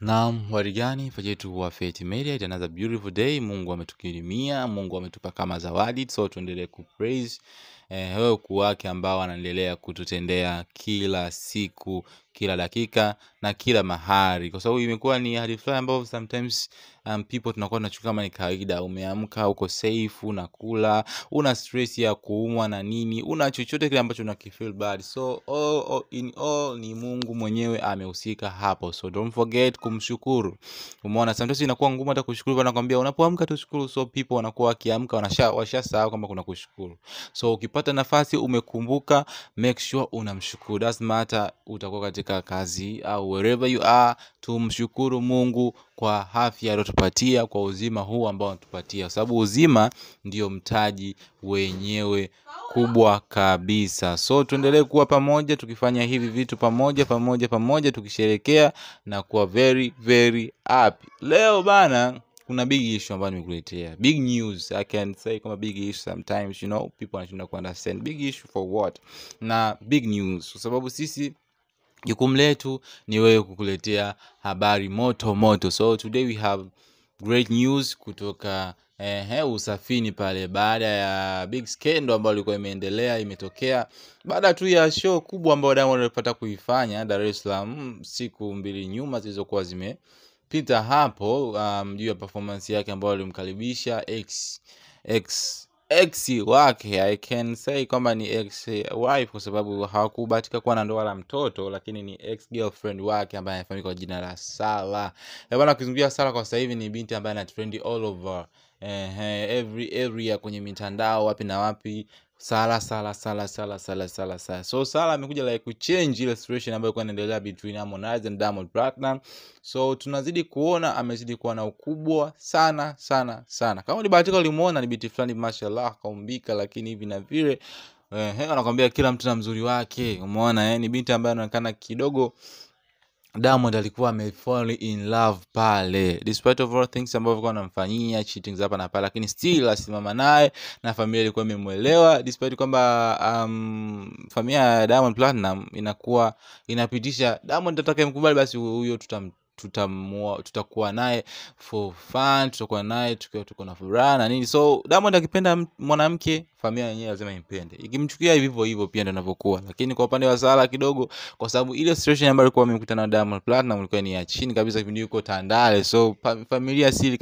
Naam, warigani fajetu wa Faith Media, it another beautiful day. Mungu ametukirimia, Mungu ametupa kama zawadi, so tuendelee kupraise eh, wewe ukuu wake ambao anaendelea kututendea kila siku, kila dakika na kila mahali, kwa sababu imekuwa ni hali fulani ambayo sometimes um, people tunakuwa tunachukua kama ni kawaida. Umeamka uko safe, unakula, una stress ya kuumwa na nini, una chochote kile ambacho unakifeel bad, so all, all, in all ni Mungu mwenyewe amehusika hapo, so don't forget kumshukuru. Umeona, sometimes inakuwa ngumu hata kushukuru, wanakwambia unapoamka tushukuru, so people wanakuwa wakiamka wanasha washasahau kwamba kuna kushukuru. So ukipata nafasi umekumbuka, make sure unamshukuru, doesn't matter utakuwa katika kazi au wherever you are, tumshukuru Mungu kwa afya aliyotupatia, kwa uzima huu ambao anatupatia, kwa sababu uzima ndio mtaji wenyewe kubwa kabisa. So tuendelee kuwa pamoja, tukifanya hivi vitu pamoja pamoja pamoja, tukisherekea na kuwa very very happy. Leo bana, kuna big issue ambayo nimekuletea, big news. I can say kama big issue sometimes, you know, people wanashindwa ku understand big issue for what, na big news kwa sababu sisi jukumu letu ni wewe kukuletea habari moto moto. So today we have great news kutoka eh, usafini pale, baada ya big scandal ambayo ilikuwa imeendelea imetokea baada tu ya show kubwa ambayo Diamond alipata kuifanya Dar es Salaam siku mbili nyuma zilizokuwa zimepita hapo, um, juu ya performance yake ambayo alimkaribisha x ex ex wake I can say kwamba ni ex wife kwa sababu hawakubahatika kuwa na ndoa la mtoto, lakini ni ex girlfriend wake ambaye anafahamika kwa jina la Sala. bana bwana, ukizungumzia Sala kwa sasa hivi ni binti ambaye ana trend all over eh, every area kwenye mitandao wapi na wapi Sala Sala Sala Sala Sala Sala Sala. So Sala amekuja like kuchange ile situation ambayo ilikuwa inaendelea between Harmonize and Diamond Platnumz. So tunazidi kuona amezidi kuwa na ukubwa sana sana sana. Kama ulibahatika ulimuona ni binti fulani mashallah kaumbika, lakini hivi na vile eh, anakwambia kila mtu na mzuri wake. Umeona eh, ni binti ambaye anaonekana kidogo Diamond alikuwa amefall in love pale, despite of all things ambavyo alikuwa anamfanyia cheating hapa na pale, lakini still asimama naye na familia ilikuwa imemwelewa, despite kwamba um, familia ya Diamond Platinum inakuwa inapitisha Diamond atakayemkubali basi huyo tutam tutamua tutakuwa naye for fun, tutakuwa naye tukiwa tuko na furaha na nini. So Diamond akipenda mwanamke, familia yenyewe lazima impende, ikimchukia hivyo hivyo pia ndio inavyokuwa. Lakini kwa upande wa Sala kidogo, kwa sababu ile situation ambayo alikuwa amekutana na Diamond Platinum ilikuwa ni ya chini kabisa, kipindi yuko Tandale, so familia si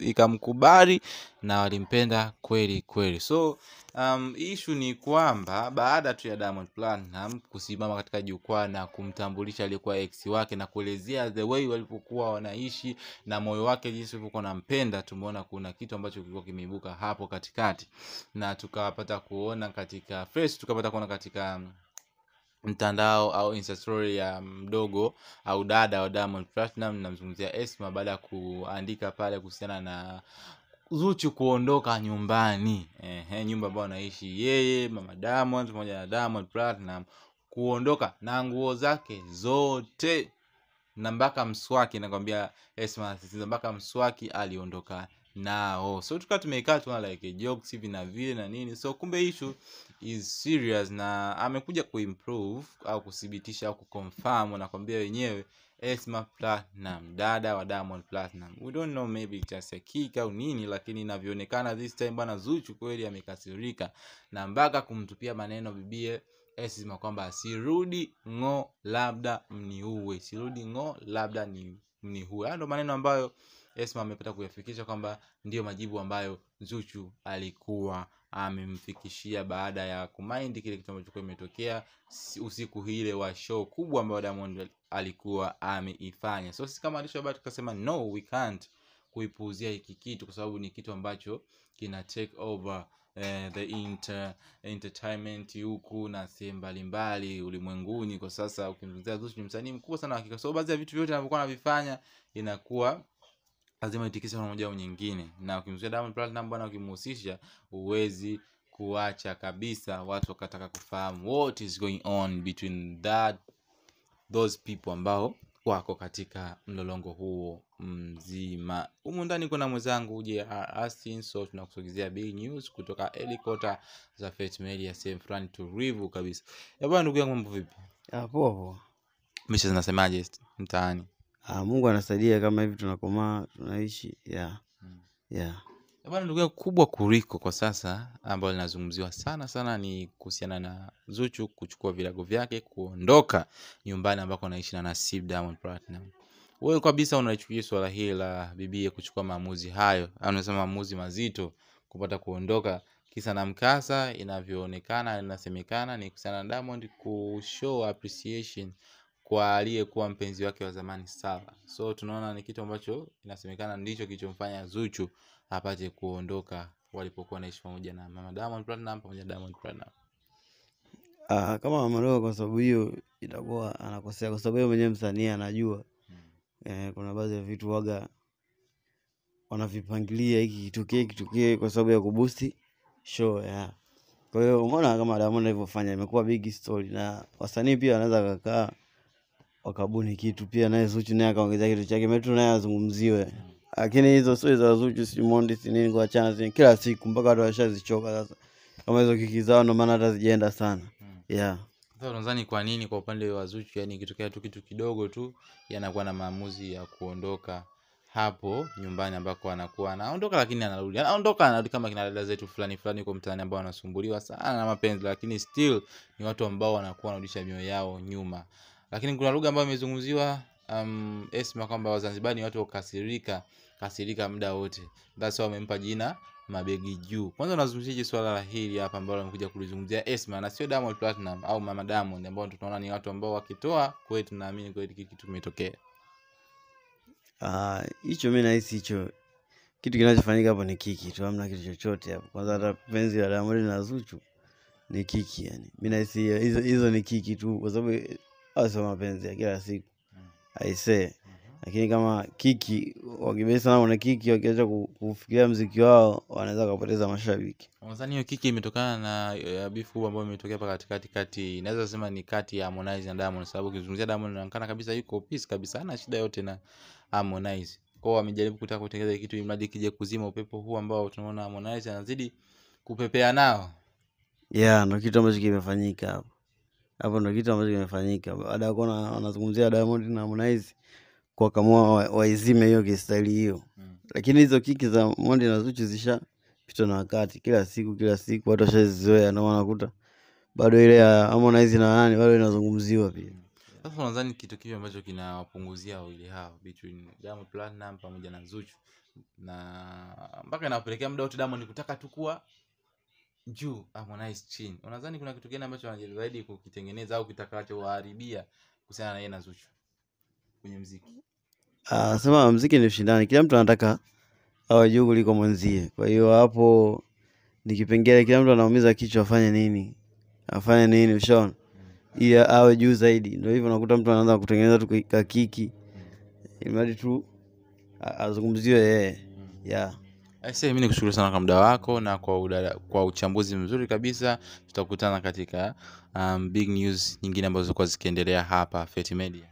ikamkubali na walimpenda kweli kweli. So um, ishu ni kwamba baada tu ya Diamond Platnumz kusimama katika jukwaa na kumtambulisha aliyekuwa ex wake na kuelezea the way walivyokuwa wanaishi na moyo wake jinsi ulivyokuwa nampenda, tumeona kuna kitu ambacho kilikuwa kimeibuka hapo katikati, na tukapata kuona katika first, tukapata kuona katika mtandao au insta story ya mdogo au dada wa Diamond Platinum, namzungumzia Esma, baada ya kuandika pale kuhusiana na Zuchu kuondoka nyumbani. Eh, nyumba ambayo anaishi yeye mama Diamond pamoja na Diamond Platinum. Kuondoka na nguo zake zote. Na mpaka mswaki, nakwambia Esma mpaka mswaki aliondoka nao. So tukawa tumekaa tuna like jokes hivi na vile na nini, so kumbe issue is serious na amekuja kuimprove au kuthibitisha au kuconfirm, nakwambia wenyewe Esma Platinum, dada wa Diamond Platinum. We don't know maybe just a kick au nini, lakini inavyoonekana this time bwana Zuchu kweli amekasirika na mpaka kumtupia maneno bibie Esma kwamba sirudi ng'o, labda mniue, sirudi ng'o, labda ni mniue. Hayo maneno ambayo Esma amepata kuyafikisha kwamba ndiyo majibu ambayo Zuchu alikuwa amemfikishia baada ya kumind kile kitu ambacho kimetokea imetokea usiku ile wa show kubwa ambayo Diamond alikuwa ameifanya. So sisi kama waandishi wa habari tukasema no we can't kuipuuzia hiki kitu kwa sababu ni kitu ambacho kina take over eh, the inter, entertainment huku na sehemu mbalimbali ulimwenguni kwa sasa. Ukimzungumzia Zuchu ni msanii mkubwa sana hakika, so baadhi ya vitu vyote anavyokuwa anavifanya inakuwa lazima itikise kwa moja au nyingine, na ukimzuia Diamond Platinum bwana, ukimhusisha huwezi kuacha kabisa watu wakataka kufahamu what is going on between that those people ambao wako katika mlolongo huo mzima. Humu ndani kuna mwenzangu uje Austin, so tunakusogezea big news kutoka helikopta za Fate Media, sehemu fulani tulivu kabisa. Ya bwana, ndugu yangu, mambo vipi? Poa poa. Misha zinasemaje mtaani? Ah, Mungu anasaidia kama hivi tunakomaa, tunaishi. Yeah. Mm. Yeah. Eh, Bwana ndugu yangu kubwa kuliko kwa sasa ambayo linazungumziwa sana sana ni kuhusiana na Zuchu kuchukua virago vyake kuondoka nyumbani ambako anaishi na Nasib Diamond Platinum. Wewe kabisa unaichukulia swala hili la bibie kuchukua maamuzi hayo, anasema maamuzi mazito kupata kuondoka kisa na mkasa, inavyoonekana inasemekana ni kuhusiana na Diamond kushow appreciation kwa aliyekuwa mpenzi wake wa zamani sawa So tunaona ni kitu ambacho inasemekana ndicho kilichomfanya Zuchu apate kuondoka walipokuwa naishi pamoja na mama Diamond Platinum pamoja na Diamond Platinum. Ah, kama ameondoka kwa sababu hiyo itakuwa anakosea kwa sababu yeye mwenyewe msanii anajua Mm. eh, kuna baadhi ya vitu waga wanavipangilia hiki kitokee kitokee kwa sababu ya kubusti show yeah. Kwa hiyo umeona kama Diamond alivyofanya imekuwa big story, na wasanii pia wanaweza kakaa wakabuni kitu pia, naye Zuchu naye akaongezea kitu chake, Metu naye azungumziwe, lakini hizo sio za Zuchu, si Mondi, si nini, kuachana chance kila siku mpaka watu washazichoka sasa, kama hizo kiki zao, ndio maana hata zijaenda sana Mm. yeah. Sasa unadhani kwa nini kwa upande wa Zuchu, yani ikitokea tu kitu kidogo tu yanakuwa na maamuzi ya kuondoka hapo nyumbani ambako anakuwa anaondoka, lakini anarudi anaondoka, anarudi kama kina dada zetu fulani fulani huko mtaani ambao wanasumbuliwa sana na mapenzi, lakini still ni watu ambao wanakuwa wanarudisha mioyo yao nyuma. Lakini kuna lugha ambayo imezungumziwa um, Esma kwamba Wazanzibari ni watu wakasirika kasirika muda wote, that's why wamempa jina mabegi juu. Kwanza unazungumziaje swala la hili hapa ambalo amekuja kulizungumzia Esma na sio Diamond Platinum au Mama Diamond ambao tunaona ni watu ambao wakitoa kweli tunaamini kweli kitu kimetokea. Ah, uh, hicho mimi nahisi hicho kitu kinachofanyika hapo ni kiki tu, hamna kitu chochote hapo. Kwanza hata penzi la Diamond na Zuchu ni kiki, yani Mimi nahisi hizo hizo ni kiki tu, kwa sababu sio mapenzi ya kila siku aise. aisee. Lakini kama kiki wakibesa sana na kiki, wakiacha kufikiria mziki wao wanaweza kupoteza mashabiki. Nadhani hiyo kiki imetokana na ya beef kubwa ambayo imetokea hapa katikati kati, naweza sema ni kati ya Harmonize na Diamond, sababu ukizungumzia Diamond inaonekana kabisa yuko peace kabisa, hana shida yote na Harmonize. Kwa hiyo wamejaribu kutaka kutengeneza kitu ili mradi kije kuzima upepo huu ambao tunaona Harmonize anazidi kupepea nao. Yeah, ndio kitu ambacho kimefanyika hapo. Hapo ndo kitu ambacho kimefanyika baada ya kuona wanazungumzia Diamond na Harmonize kwa kamua wa- waizime hiyo kistaili hiyo. Mm. lakini hizo kiki za Mondi na Zuchu zishapitwa na wakati, kila siku kila siku watu washazizoea, ndio wanakuta bado ile ya Harmonize na nani bado inazungumziwa pia. Sasa unadhani kitu kipi ambacho kinawapunguzia wawili hao between Diamond Platnumz pamoja na Zuchu na mpaka inawapelekea muda wote Diamond kutaka tu kuwa juu Harmonize chini. Unadhani kuna kitu gani ambacho anajaribu zaidi kukitengeneza au kitakachowaharibia kuhusiana na yeye na Zuchu kwenye muziki? Ah, sema muziki ni ushindani, kila mtu anataka awe juu kuliko mwenzie. Kwa hiyo hapo ni kipengele, kila mtu anaumiza kichwa, afanye nini, afanye nini, ushaona, ili awe juu zaidi. Ndio hivyo unakuta mtu anaanza kutengeneza tu kakiki, ili tu azungumziwe yeye. Yeah. Aisee, mimi nikushukuru sana kwa muda wako na kwa, udada, kwa uchambuzi mzuri kabisa. Tutakutana katika um, big news nyingine ambazo zilikuwa zikiendelea hapa Feti Media.